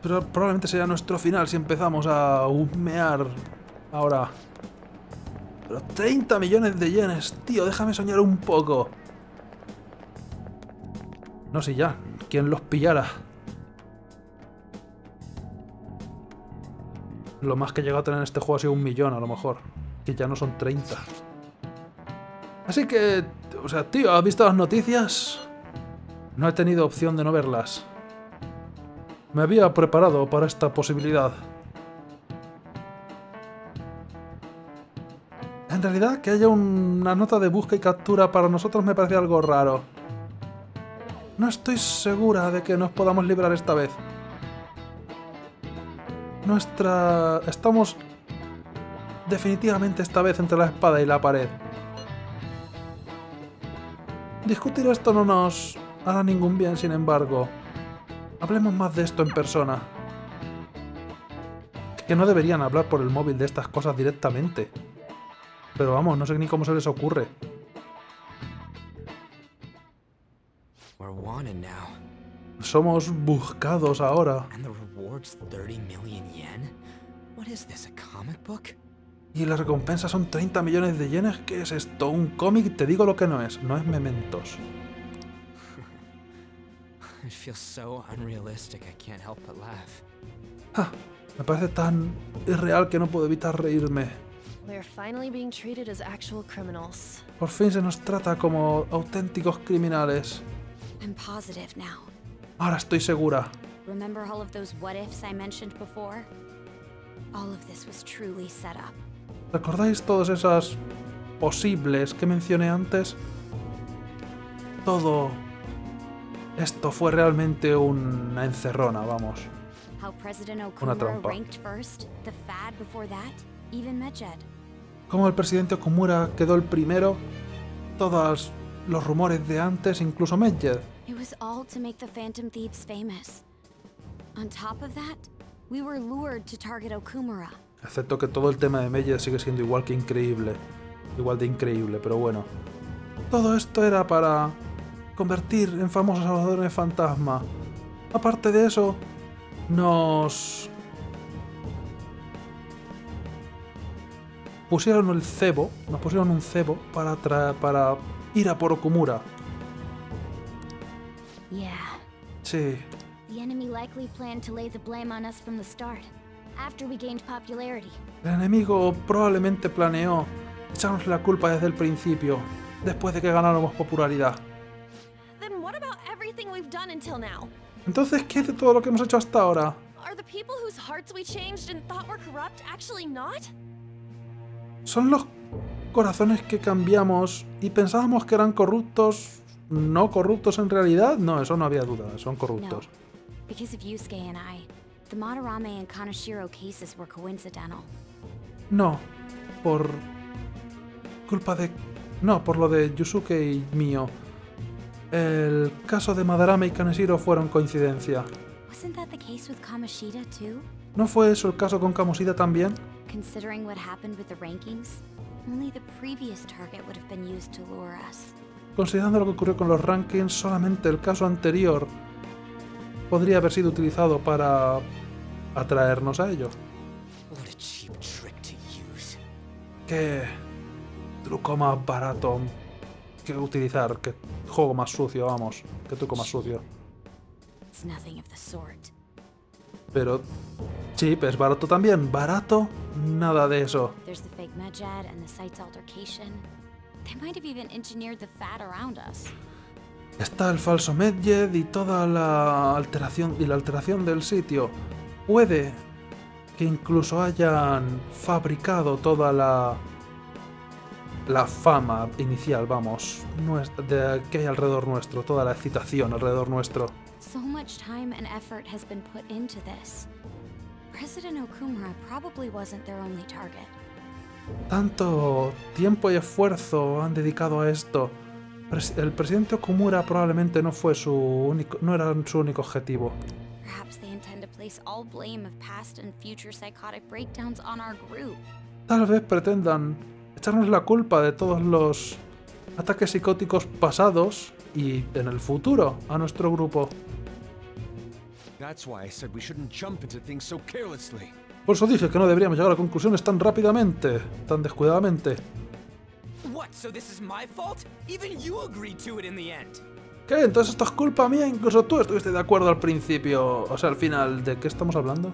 Pero probablemente sería nuestro final si empezamos a humear ahora. Pero 30 millones de yenes, tío, déjame soñar un poco. No sé ya, ¿quién los pillara? Lo más que he llegado a tener en este juego ha sido un millón, a lo mejor. Que ya no son 30. Así que, o sea, tío, ¿has visto las noticias? No he tenido opción de no verlas. Me había preparado para esta posibilidad. En realidad, que haya una nota de busca y captura para nosotros me parece algo raro. No estoy segura de que nos podamos librar esta vez. Nuestra... Estamos definitivamente esta vez entre la espada y la pared. Discutir esto no nos hará ningún bien, sin embargo. Hablemos más de esto en persona. Que no deberían hablar por el móvil de estas cosas directamente. Pero vamos, no sé ni cómo se les ocurre. Somos buscados ahora. And the reward's 30 million yen? What is this, a comic book? Y la recompensa son 30 millones de yenes. ¿Qué es esto? ¿Un cómic? Te digo lo que no es. No es Mementos. It feels so unrealistic I can't help but laugh. Ah, me parece tan irreal que no puedo evitar reírme. We're finally being treated as actual criminals. Por fin se nos trata como auténticos criminales. I'm positive now. Ahora estoy segura. Remember all of those what ifs I mentioned before? All of this was truly set up. ¿Recordáis todas esas posibles que mencioné antes? Todo esto fue realmente una encerrona, vamos. Una trampa. Como el presidente Okumura quedó el primero, todas los rumores de antes, incluso Medjed. Excepto que todo el tema de Medjed sigue siendo igual que increíble. Igual de increíble, pero bueno. Todo esto era para convertir en famosos salvadores fantasma. Aparte de eso, nos pusieron el cebo, nos pusieron un cebo para, tra- para ir a por Okumura. Sí, el enemigo probablemente planeó echarnos la culpa desde el principio, después de que ganáramos popularidad. Entonces, ¿qué de todo lo que hemos hecho hasta ahora? ¿Son los corazones que cambiamos y pensábamos que eran corruptos, no corruptos en realidad? No, eso no había duda, son corruptos. because of Yusuke and I, the Madarame and Kanashiro cases were coincidental. No, por culpa de... No, por lo de Yusuke y mío. El caso de Madarame y Kaneshiro fueron coincidencia. ¿No fue eso el caso con Kamoshida también? Considering what happened with the rankings, only the previous target would have been used to lure us. Considerando lo que ocurrió con los rankings, solamente el caso anterior podría haber sido utilizado para atraernos a ello. What a cheap trick to use. Qué truco más barato que utilizar, qué juego más sucio, vamos, qué truco más sucio. Pero chip es barato también, barato, nada de eso. Está el falso Medjed y toda la alteración y la alteración del sitio. Puede que incluso hayan fabricado toda la la fama inicial, vamos, de que hay alrededor nuestro, toda la excitación alrededor nuestro. So much time and effort has been put into this. President Okumura probably wasn't their only target. Tanto tiempo y esfuerzo han dedicado a esto. El presidente Okumura probablemente no fue su único, no era su único objetivo. Perhaps they intend to place all blame of past and future psychotic breakdowns on our group. Tal vez pretendan echarnos la culpa de todos los ataques psicóticos pasados y en el futuro a nuestro grupo. Por eso dije que no deberíamos llegar a conclusiones tan rápidamente, tan descuidadamente. What? So this is my fault? Even you agreed to it in the end. ¿Qué? Entonces esto es culpa mía, incluso tú estuviste de acuerdo al principio. O sea, al final, ¿de qué estamos hablando?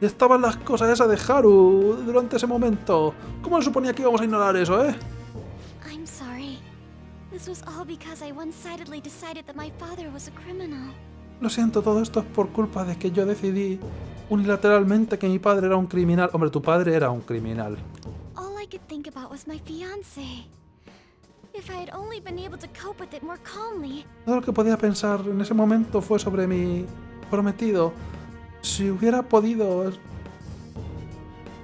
Estaban las cosas esas de Haru durante ese momento. ¿Cómo se suponía que íbamos a ignorar eso, eh? I'm sorry. This was all because I one-sidedly decided that my father was a criminal. Lo siento, todo esto es por culpa de que yo decidí unilateralmente que mi padre era un criminal. Hombre, tu padre era un criminal. All I could think about was my fiance. If I had only been able to cope with it more calmly, Todo lo que podía pensar en ese momento fue sobre mi prometido. Si hubiera podido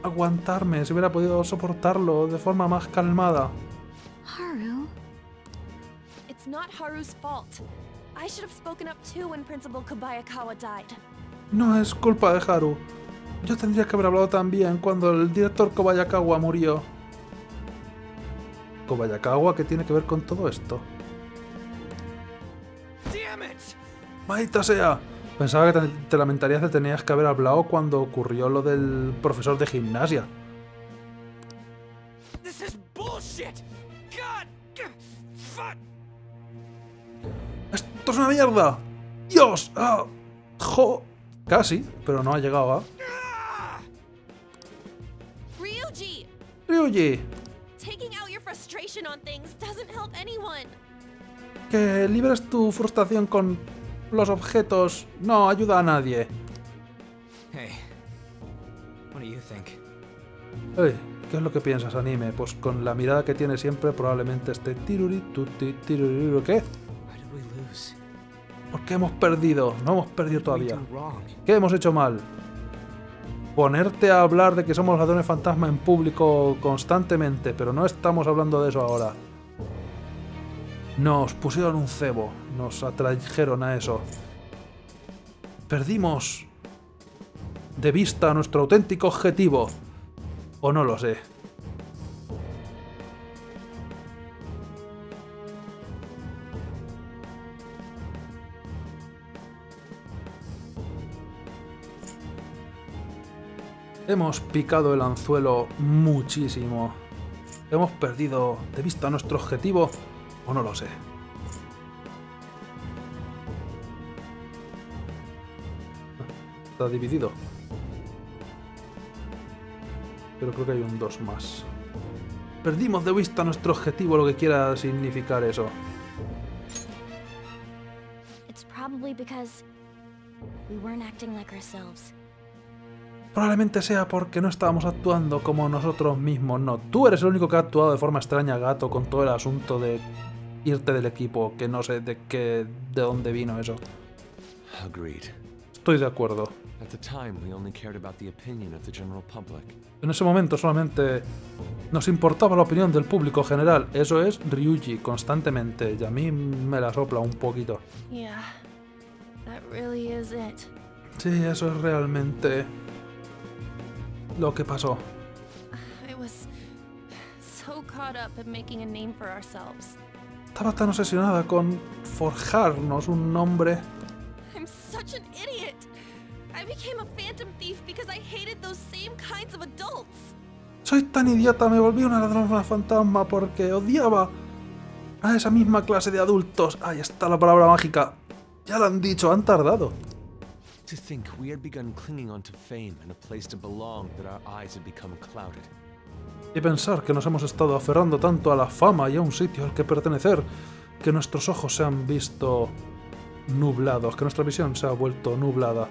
aguantarme, si hubiera podido soportarlo de forma más calmada. Haru, It's not Haru's fault. I should have spoken up too when Principal Kobayakawa died. No es culpa de Haru. Yo tendría que haber hablado también cuando el director Kobayakawa murió. Kobayakawa, ¿qué tiene que ver con todo esto? ¡Maldita sea! Pensaba que te, te lamentarías de tenías que haber hablado cuando ocurrió lo del profesor de gimnasia. This is bullshit! God! g- Fuck! ¡Esto es una mierda! ¡Dios! ¡Ah! ¡Jo! Casi, pero no ha llegado a... Ryuji! Ryuji, Taking out your frustration on things doesn't help anyone. que libres tu frustración con los objetos no ayuda a nadie. Hey. What do you think? Ey, ¿qué es lo que piensas, anime? Pues con la mirada que tiene siempre probablemente este tiruri tuti tiruri ¿qué? ¿Por qué hemos perdido? No hemos perdido todavía. ¿Qué hemos hecho mal? ponerte a hablar de que somos ladrones fantasma en público constantemente, pero no estamos hablando de eso ahora. Nos pusieron un cebo, nos atrajeron a eso. Perdimos de vista nuestro auténtico objetivo. O no lo sé. Hemos picado el anzuelo muchísimo. Hemos perdido de vista nuestro objetivo, o no lo sé. Está dividido. Pero creo que hay un 2 más. Perdimos de vista nuestro objetivo, lo que quiera significar eso. Probablemente sea porque no estábamos actuando como nosotros mismos. No, tú eres el único que ha actuado de forma extraña, gato, con todo el asunto de irte del equipo, que no sé de qué, de dónde vino eso. Agreed. Estoy de acuerdo. At the time, we only cared about the opinion of the general public. En ese momento solamente nos importaba la opinión del público general. Eso es Ryuji constantemente y a mí me la sopla un poquito. Yeah, that really is it. Sí, eso es realmente lo que pasó. I was so caught up in making a name for ourselves. Estaba tan obsesionada con forjarnos un nombre. I'm such an idiot! I became a phantom thief because I hated those same kinds of adults. Soy tan idiota, me volví una ladrona fantasma porque odiaba a esa misma clase de adultos. Ahí está la palabra mágica. Ya lo han dicho, han tardado. To think we had begun clinging onto fame and a place to belong that our eyes had become clouded. Y pensar que nos hemos estado aferrando tanto a la fama y a un sitio al que pertenecer, que nuestros ojos se han visto nublados, que nuestra visión se ha vuelto nublada.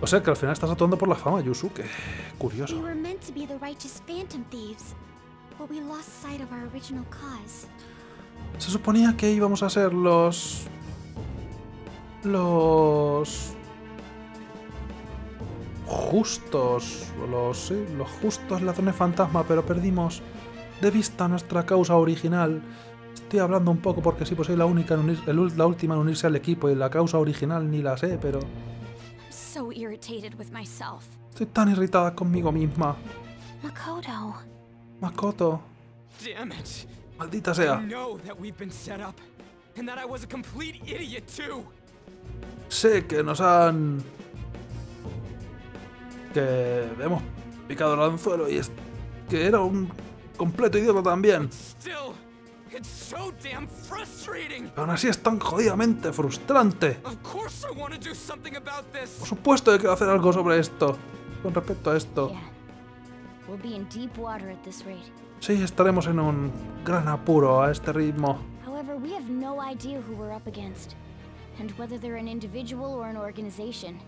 O sea que al final estás actuando por la fama, Yusuke. Curioso. Se suponía que íbamos a ser los... Los... Justos. Los, sí, los justos ladrones fantasma, pero perdimos de vista nuestra causa original. Estoy hablando un poco porque sí, pues soy la única en unir- el la última en unirse al equipo y la causa original ni la sé, pero I'm so irritated with myself. estoy tan irritada conmigo misma. Makoto. Makoto, Damn it! maldita sea. I know that we've been set up, and that I was a complete idiot too. Sé que nos han... Que hemos picado el anzuelo y es que era un completo idiota también. Aún así es tan jodidamente frustrante. Por supuesto que quiero hacer algo sobre esto. Con respecto a esto. Sí, estaremos en un gran apuro a este ritmo. However, we have no idea who we're up against, and whether they're an individual or an organization.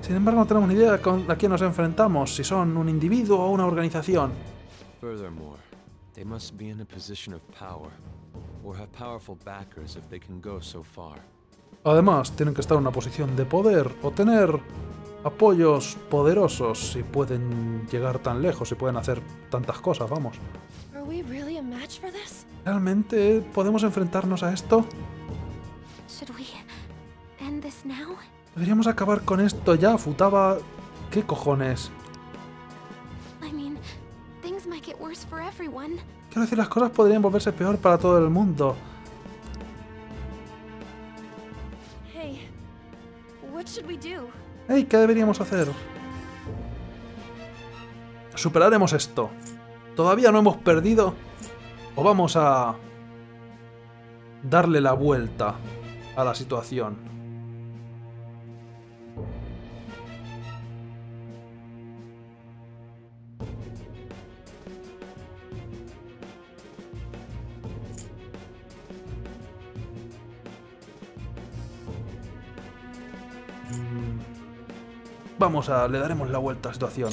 Sin embargo, no tenemos ni idea con a quién nos enfrentamos, si son un individuo o una organización. Furthermore, they must be in a position of power, or have powerful backers if they can go so far. Además, tienen que estar en una posición de poder o tener apoyos poderosos si pueden llegar tan lejos, si pueden hacer tantas cosas, vamos. Are we really a match for this? ¿Realmente podemos enfrentarnos a esto? Deberíamos acabar con esto ya, Futaba. ¿Qué cojones? Quiero decir, las cosas podrían volverse peor para todo el mundo. Hey, ¿qué deberíamos hacer? Superaremos esto. ¿Todavía no hemos perdido? ¿O vamos a darle la vuelta a la situación? Vamos a... le daremos la vuelta a la situación.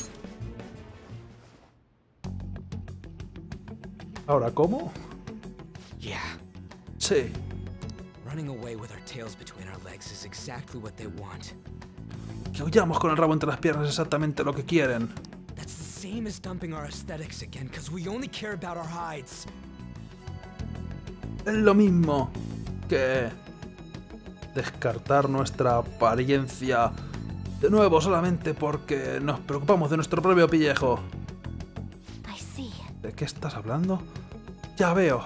¿Ahora cómo? Yeah, Sí. running away with our tails between our legs is exactly what they want. Que huyamos con el rabo entre las piernas es exactamente lo que quieren. That's the same as dumping our aesthetics again, because we only care about our hides. Es lo mismo que descartar nuestra apariencia de nuevo solamente porque nos preocupamos de nuestro propio pillejo. ¿De qué estás hablando? Ya veo.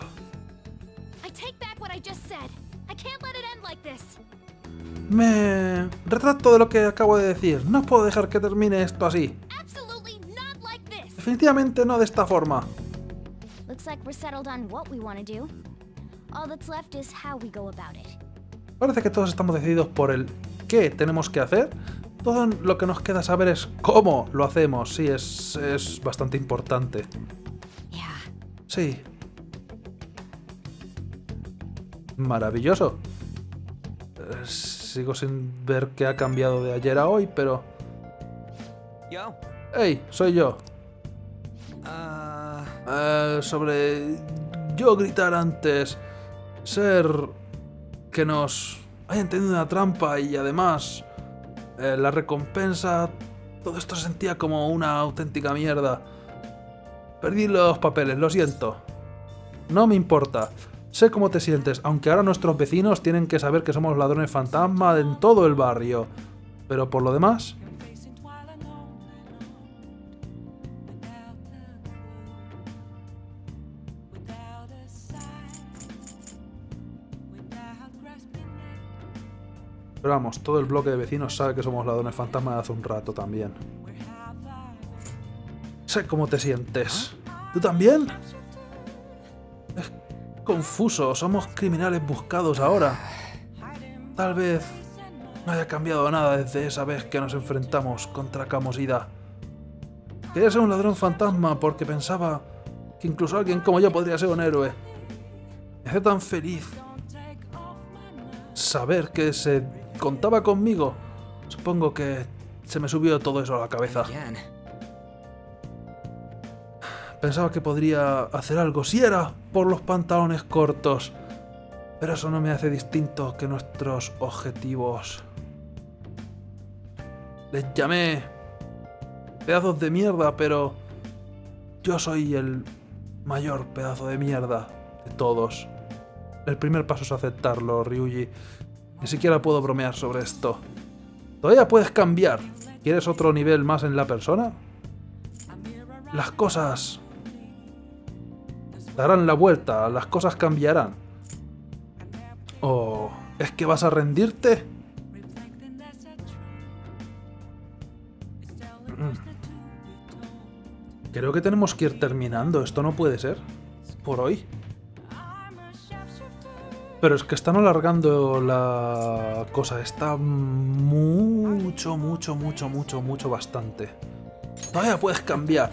Me retrato de lo que acabo de decir. No puedo dejar que termine esto así. Definitivamente no de esta forma. Parece que todos estamos decididos por el qué tenemos que hacer. Todo lo que nos queda saber es cómo lo hacemos. Sí, es, es bastante importante. Sí. Maravilloso. Eh, sigo sin ver qué ha cambiado de ayer a hoy, pero... Yo. ¡Hey! Soy yo. Uh, Eh, sobre yo gritar antes, ser que nos hayan tenido una trampa y además eh, la recompensa, todo esto se sentía como una auténtica mierda. Perdí los papeles, lo siento. No me importa. Sé cómo te sientes, aunque ahora nuestros vecinos tienen que saber que somos ladrones fantasma en todo el barrio. Pero por lo demás, Pero vamos, todo el bloque de vecinos sabe que somos ladrones fantasma de hace un rato también. Sé cómo te sientes. ¿Tú también? Es confuso, somos criminales buscados ahora. Tal vez no haya cambiado nada desde esa vez que nos enfrentamos contra Camosida. Quería ser un ladrón fantasma porque pensaba que incluso alguien como yo podría ser un héroe. Me hace tan feliz saber que se contaba conmigo. Supongo que se me subió todo eso a la cabeza. Pensaba que podría hacer algo si era por los pantalones cortos. Pero eso no me hace distinto que nuestros objetivos. Les llamé pedazos de mierda, pero yo soy el mayor pedazo de mierda de todos. El primer paso es aceptarlo, Ryuji. Ni siquiera puedo bromear sobre esto. Todavía puedes cambiar. ¿Quieres otro nivel más en la persona? Las cosas darán la vuelta, las cosas cambiarán. ¿O es que vas a rendirte? Mm. Creo que tenemos que ir terminando. Esto no puede ser. Por hoy. Pero es que están alargando la cosa. Está mucho, mucho, mucho, mucho, mucho, bastante. Vaya, puedes cambiar.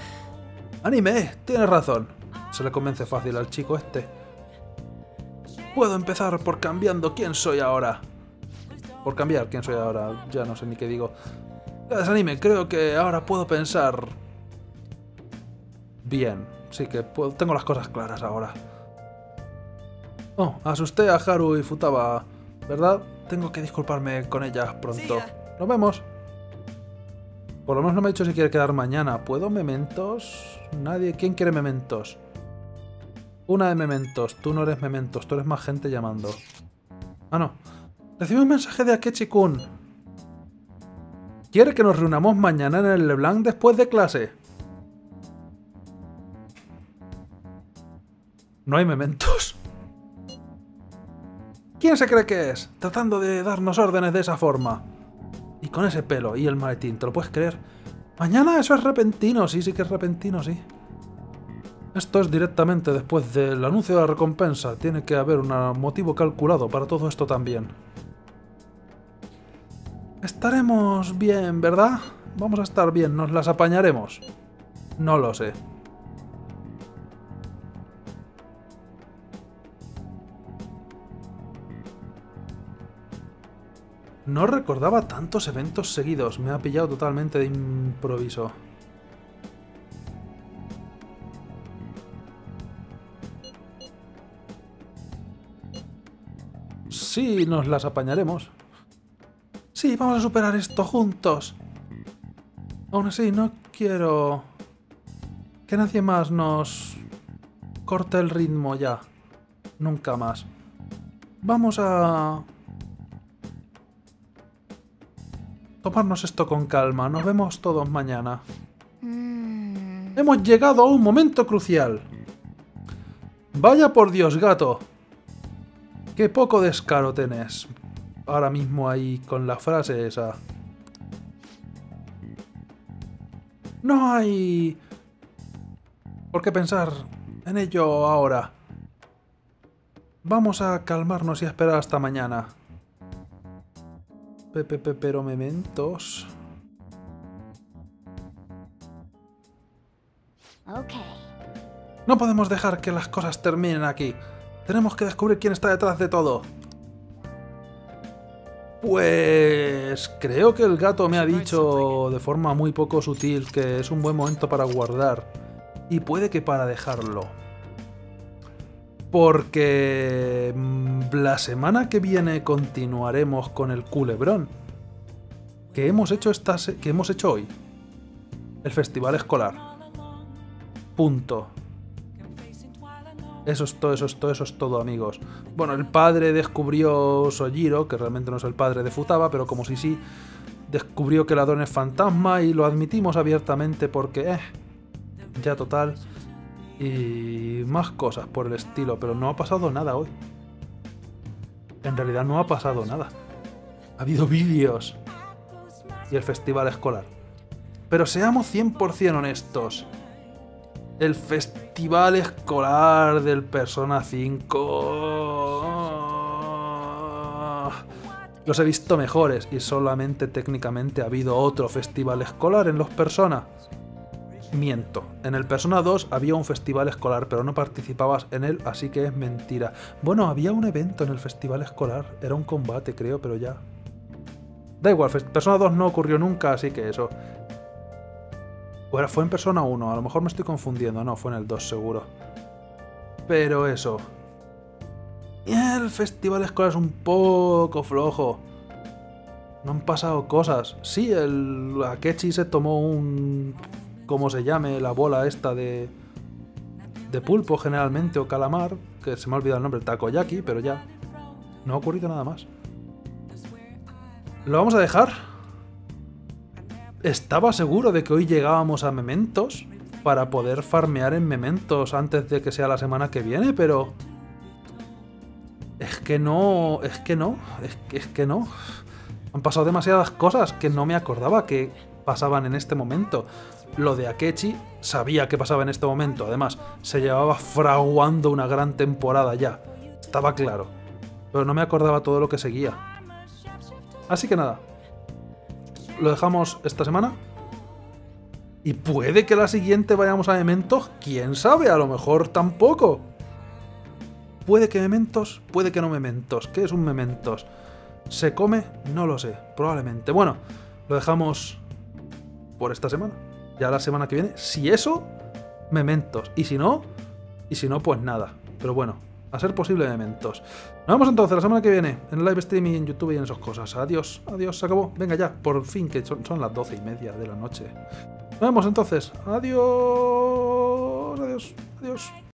Anime, tienes razón. Se le convence fácil al chico este. Puedo empezar por cambiando quién soy ahora. Por cambiar quién soy ahora. Ya no sé ni qué digo. Gracias. Creo que ahora puedo pensar... Bien. Sí que puedo- tengo las cosas claras ahora. Oh, asusté a Haru y Futaba, ¿verdad? Tengo que disculparme con ellas pronto. Nos vemos. Por lo menos no me ha dicho si quiere quedar mañana. ¿Puedo mementos? Nadie. ¿Quién quiere mementos? Una de mementos. Tú no eres mementos. Tú eres más gente llamando. Ah, no. Recibí un mensaje de Akechi-kun. Quiere que nos reunamos mañana en el LeBlanc después de clase. No hay mementos. ¿Quién se cree que es? Tratando de darnos órdenes de esa forma. Y con ese pelo y el maletín, ¿te lo puedes creer? Mañana eso es repentino, sí, sí que es repentino, sí. Esto es directamente después del anuncio de la recompensa. Tiene que haber un motivo calculado para todo esto también. Estaremos bien, ¿verdad? Vamos a estar bien, nos las apañaremos. No lo sé. No recordaba tantos eventos seguidos. Me ha pillado totalmente de improviso. Sí, nos las apañaremos. Sí, vamos a superar esto juntos. Aún así, no quiero que nadie más nos corte el ritmo ya. Nunca más. Vamos a tomarnos esto con calma. Nos vemos todos mañana. Hmm. Hemos llegado a un momento crucial. Vaya por Dios, gato. Qué poco descaro tenés. Ahora mismo ahí con la frase esa. No hay... por qué pensar en ello ahora. Vamos a calmarnos y a esperar hasta mañana. Pepe, pero mementos. Okay. No podemos dejar que las cosas terminen aquí. Tenemos que descubrir quién está detrás de todo. Pues creo que el gato me ha dicho de forma muy poco sutil que es un buen momento para guardar. Y puede que para dejarlo. Porque mm, la semana que viene continuaremos con el culebrón. Que hemos hecho esta que hemos hecho hoy. El festival escolar. Punto. Eso es todo, eso es todo, eso es todo, amigos. Bueno, el padre descubrió Sojiro, que realmente no es el padre de Futaba, pero como si sí, descubrió que el ladrón es fantasma y lo admitimos abiertamente porque, eh, ya total. Y más cosas por el estilo, pero no ha pasado nada hoy. En realidad no ha pasado nada. Ha habido vídeos. Y el festival escolar. Pero seamos 100% honestos. El festival escolar del Persona 5. Los he visto mejores y solamente técnicamente ha habido otro festival escolar en los Persona. Miento. En el Persona 2 había un festival escolar, pero no participabas en él, así que es mentira. Bueno, había un evento en el festival escolar. Era un combate, creo, pero ya. Da igual, Persona 2 no ocurrió nunca, así que eso. Bueno, fue en Persona 1, a lo mejor me estoy confundiendo, no, fue en el 2 seguro. Pero eso. El festival escolar es un poco flojo. No han pasado cosas. Sí, el Akechi se tomó un... ¿Cómo se llame? La bola esta de... De pulpo generalmente, o calamar, que se me ha olvidado el nombre, takoyaki, pero ya. No ha ocurrido nada más. ¿Lo vamos a dejar? Estaba seguro de que hoy llegábamos a Mementos para poder farmear en Mementos antes de que sea la semana que viene, pero... Es que no... Es que no. Es que, es que no. Han pasado demasiadas cosas que no me acordaba que pasaban en este momento. Lo de Akechi sabía que pasaba en este momento. Además, se llevaba fraguando una gran temporada ya. Estaba claro. Pero no me acordaba todo lo que seguía. Así que nada. Lo dejamos esta semana. Y puede que la siguiente vayamos a Mementos. ¿Quién sabe? A lo mejor tampoco. Puede que Mementos, puede que no Mementos. ¿Qué es un Mementos? ¿Se come? No lo sé. Probablemente. Bueno, lo dejamos por esta semana. Ya la semana que viene. Si eso, Mementos. Y si no, y si no, pues nada. Pero bueno, a ser posible Mementos. Nos vemos entonces la semana que viene en el live streaming en YouTube y en esas cosas. Adiós, adiós, se acabó. Venga ya, por fin, que son, son las doce y media de la noche. Nos vemos entonces. Adiós, adiós, adiós.